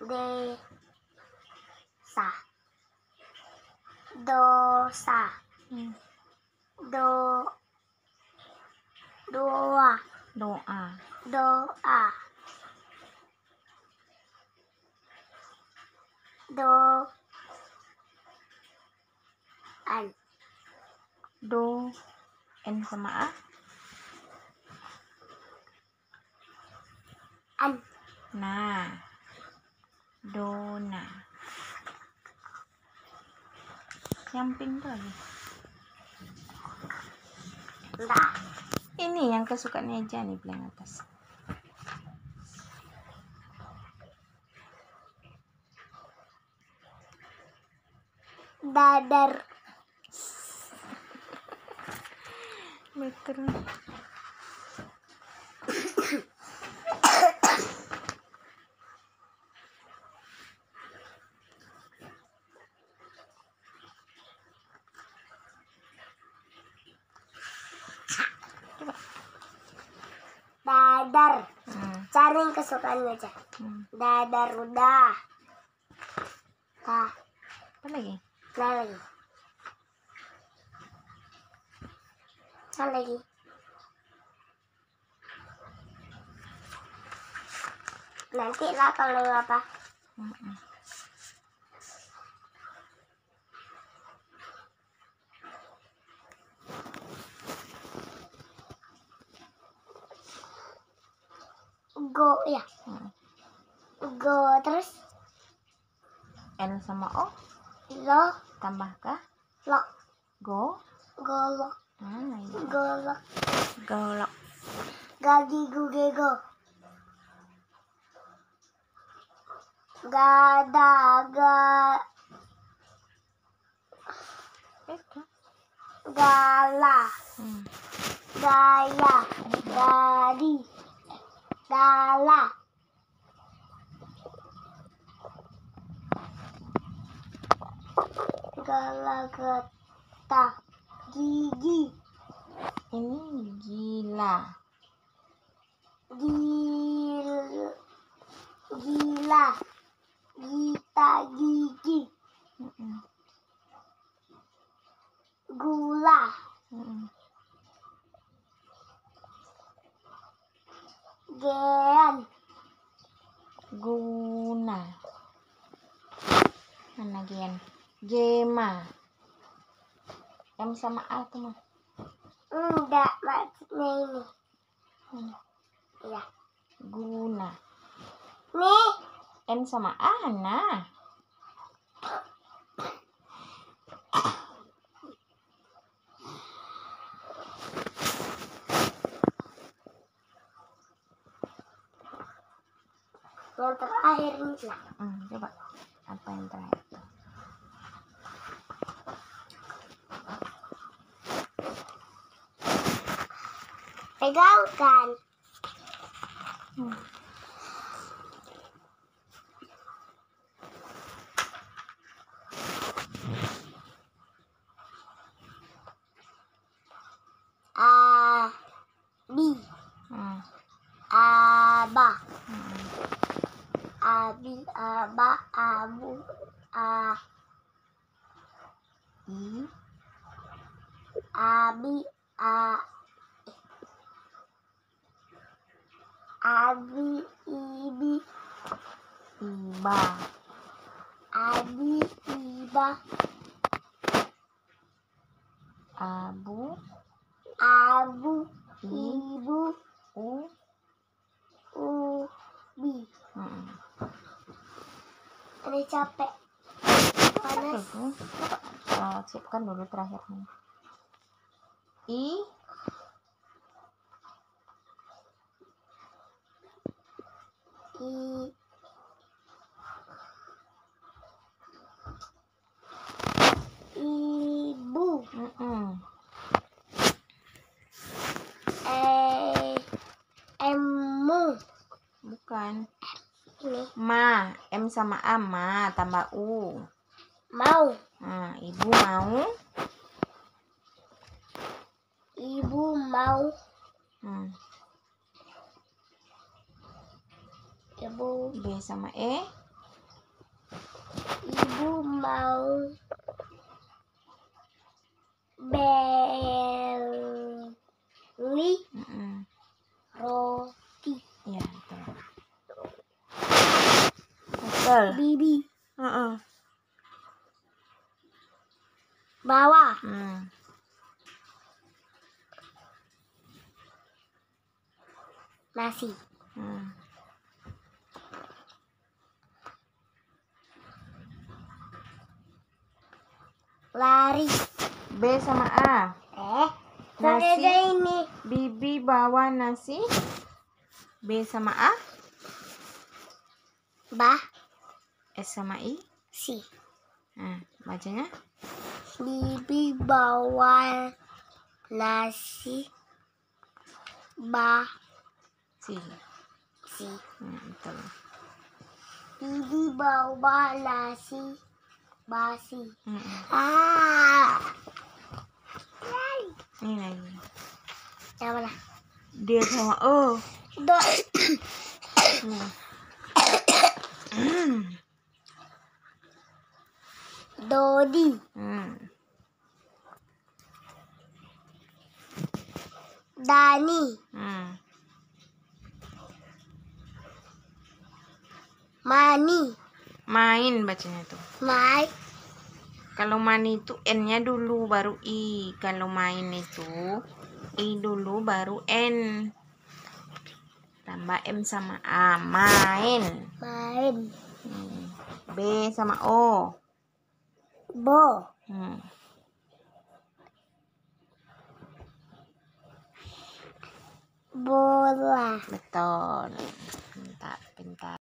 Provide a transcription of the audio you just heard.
desa dosa Hmm. do doa Doa. doa do an Do. N sama A. an Nah. Dona. Yang pink tuh lagi. dah Ini yang kesukaannya aja nih paling atas. dadar Betul. dadar Yang kesukaannya aja Hmm. dadar udah dah Apa lagi? Nah lagi. Nah lagi. Nanti lah kalau apa. Mm-mm. Go ya. Hmm. Go terus L sama O lo tambahkah? lo Go. golok Mana ini? golok Golok. gagi guge go. Gada ga Itu. gala Hmm. gaya gadi gala gala gigi Ini gila. gil gila gita gigi Mm-mm. gula Mm-mm. Gen Guna. Mana gen? Gema. M sama A tuh mah. enggak maksudnya ini Hmm. ya Guna. nih N sama A, nah. yang lah Hmm, coba. Apa yang terakhir tuh? pegangkan Hmm. a bi Hmm. aba Hmm. Abi aba abu a I. abi a abi ibi Iba. abi iba Abu. abu ibu U. ada capek panas Itu. Oh, siapkan dulu terakhirnya. I. i ibu Mm-mm. eh emu Bukan. ini Ma. M sama A, ma. Tambah U. mau Nah, ibu mau. ibu mau Hmm. ibu B sama E. Ibu mau beli Betul. Bibi Heeh. bawa Hmm. nasi. Hmm. Lari. B sama A. Eh, Nasi. ini. Bibi bawa nasi. B sama A. Bah, S sama I. si. Nah, bacanya. Bibi bawa nasi. Bah, Si. si. Hmm, betul. Bibi bawa nasi. Basi. Hmm. Ah. Ini lagi. Yang mana? D sama O. Do. Hmm. Dodi. Hmm. Dani. Hmm. Mani. Main bacanya tuh. Mai. Kalau mani itu N-nya dulu baru I. Kalau main itu I dulu baru N. Tambah M sama A. Main. Main. Hmm. B sama O. Bo. Hmm. Bola. Betul. Pintar, pintar.